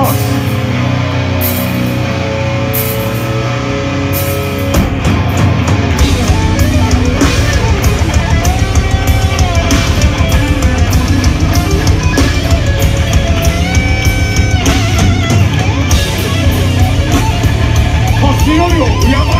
cross. Posterior, we are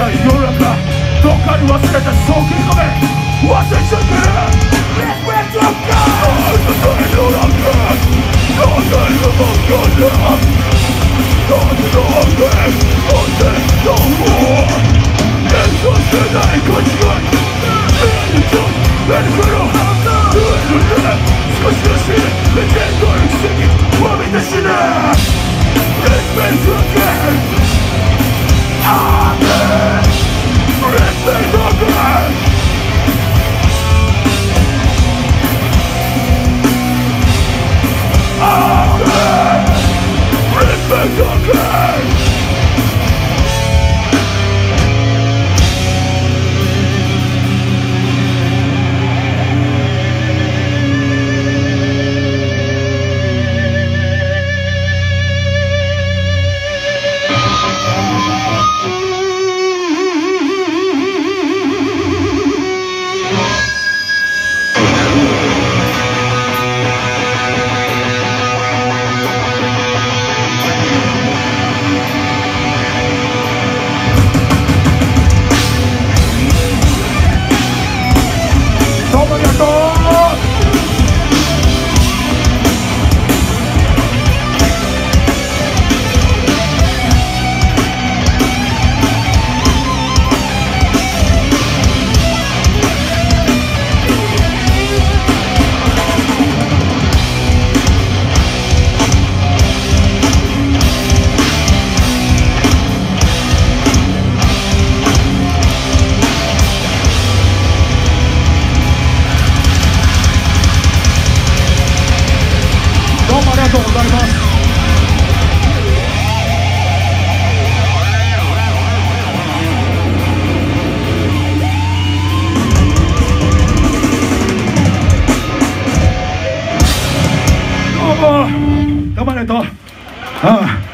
ない世の中どっかに忘れた賞金壁忘れちゃいけない Let's go! I'm just talking to the cat Don't tell you about your love Don't Các bạn!